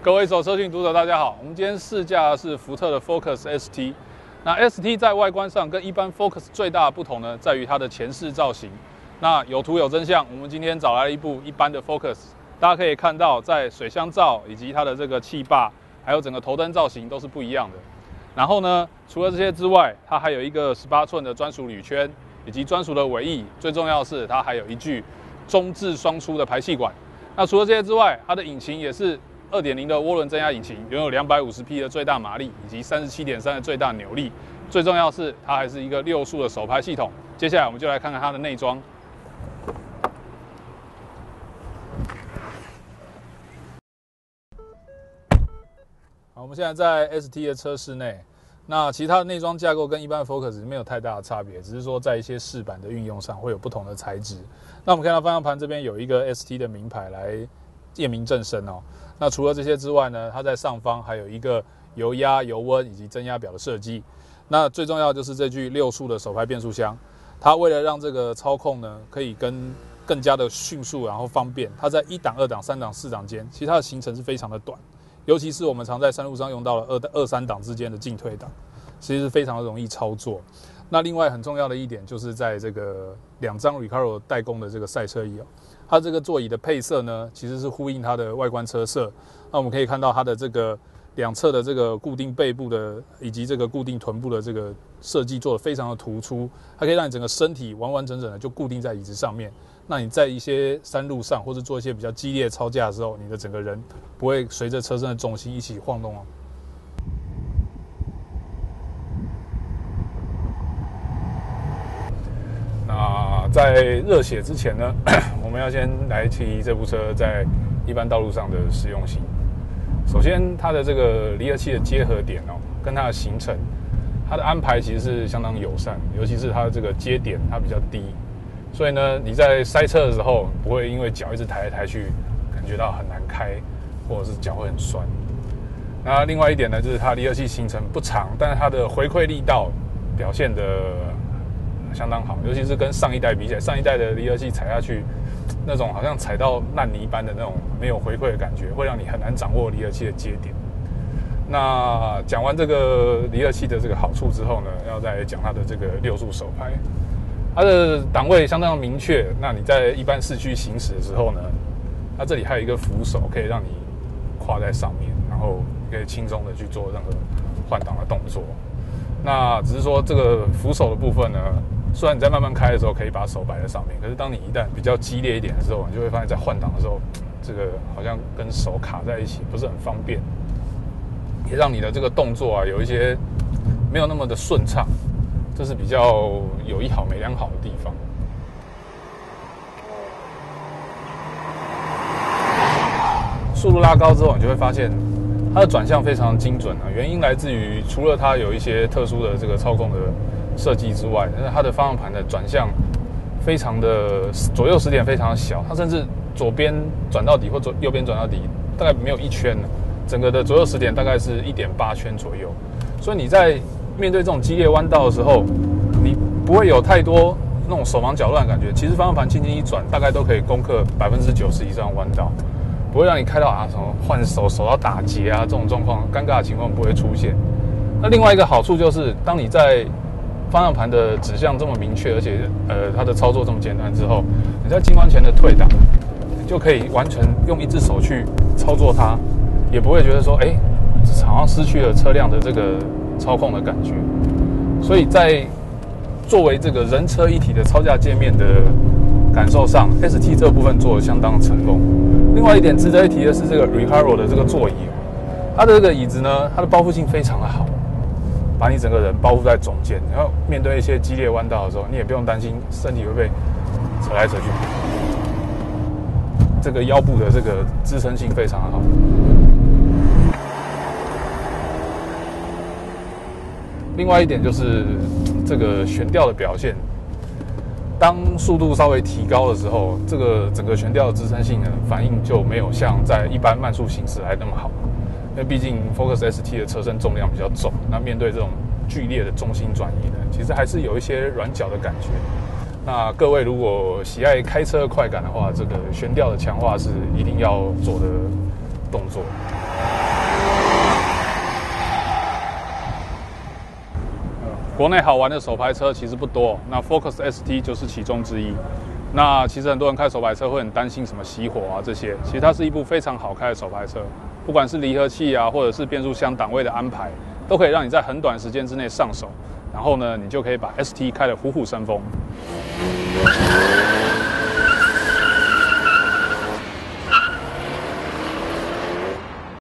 各位手车讯读者，大家好。我们今天试驾的是福特的 Focus ST。那 ST 在外观上跟一般 Focus 最大的不同呢，在于它的前视造型。那有图有真相，我们今天找来了一部一般的 Focus，大家可以看到，在水箱罩以及它的这个气坝，还有整个头灯造型都是不一样的。然后呢，除了这些之外，它还有一个十八寸的专属铝圈，以及专属的尾翼。最重要是，它还有一具中置双出的排气管。那除了这些之外，它的引擎也是。二点零的涡轮增压引擎拥有两百五十匹的最大马力，以及三十七点三的最大扭力。最重要是，它还是一个六速的手排系统。接下来，我们就来看看它的内装。好，我们现在在 ST 的车室内。那其他的内装架构跟一般的 Focus 没有太大的差别，只是说在一些饰板的运用上会有不同的材质。那我们看到方向盘这边有一个 ST 的名牌来验明正身哦。那除了这些之外呢，它在上方还有一个油压、油温以及增压表的设计。那最重要就是这具六速的手排变速箱，它为了让这个操控呢可以跟更加的迅速，然后方便，它在一档、二档、三档、四档间，其实它的行程是非常的短。尤其是我们常在山路上用到了二二三档之间的进退档，其实是非常的容易操作。那另外很重要的一点就是在这个两张 Recaro 代工的这个赛车椅哦。它这个座椅的配色呢，其实是呼应它的外观车色。那我们可以看到它的这个两侧的这个固定背部的，以及这个固定臀部的这个设计做的非常的突出，它可以让你整个身体完完整整的就固定在椅子上面。那你在一些山路上或者做一些比较激烈操驾的时候，你的整个人不会随着车身的重心一起晃动哦。在热血之前呢，我们要先来提这部车在一般道路上的实用性。首先，它的这个离合器的结合点哦，跟它的行程，它的安排其实是相当友善，尤其是它的这个接点它比较低，所以呢，你在塞车的时候不会因为脚一直抬来抬去，感觉到很难开，或者是脚会很酸。那另外一点呢，就是它离合器行程不长，但是它的回馈力道表现的。相当好，尤其是跟上一代比起来，上一代的离合器踩下去，那种好像踩到烂泥般的那种没有回馈的感觉，会让你很难掌握离合器的接点。那讲完这个离合器的这个好处之后呢，要再讲它的这个六速手排，它的档位相当明确。那你在一般市区行驶的时候呢，它这里还有一个扶手，可以让你跨在上面，然后可以轻松的去做任何换挡的动作。那只是说这个扶手的部分呢。虽然你在慢慢开的时候可以把手摆在上面，可是当你一旦比较激烈一点的时候，你就会发现，在换挡的时候，这个好像跟手卡在一起，不是很方便，也让你的这个动作啊有一些没有那么的顺畅，这是比较有一好没两好的地方。速度拉高之后，你就会发现它的转向非常精准啊，原因来自于除了它有一些特殊的这个操控的。设计之外，但是它的方向盘的转向非常的左右时点非常小，它甚至左边转到底或左右边转到底大概没有一圈呢，整个的左右时点大概是一点八圈左右，所以你在面对这种激烈弯道的时候，你不会有太多那种手忙脚乱的感觉。其实方向盘轻轻一转，大概都可以攻克百分之九十以上弯道，不会让你开到啊什么换手手要打结啊这种状况，尴尬的情况不会出现。那另外一个好处就是，当你在方向盘的指向这么明确，而且呃，它的操作这么简单之后，你在进弯前的退档，就可以完全用一只手去操作它，也不会觉得说，哎，好像失去了车辆的这个操控的感觉。所以在作为这个人车一体的操驾界面的感受上，ST 这部分做的相当成功。另外一点值得一提的是，这个 Recaro 的这个座椅，它的这个椅子呢，它的包覆性非常的好。把你整个人包覆在中间，然后面对一些激烈弯道的时候，你也不用担心身体会被扯来扯去。这个腰部的这个支撑性非常好。另外一点就是这个悬吊的表现，当速度稍微提高的时候，这个整个悬吊的支撑性呢，反应就没有像在一般慢速行驶来那么好。为毕竟 Focus ST 的车身重量比较重，那面对这种剧烈的重心转移呢，其实还是有一些软脚的感觉。那各位如果喜爱开车快感的话，这个悬吊的强化是一定要做的动作。国内好玩的手牌车其实不多，那 Focus ST 就是其中之一。那其实很多人开手牌车会很担心什么熄火啊这些，其实它是一部非常好开的手牌车。不管是离合器啊，或者是变速箱档位的安排，都可以让你在很短时间之内上手，然后呢，你就可以把 ST 开得虎虎生风。